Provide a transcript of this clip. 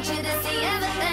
want you to see everything.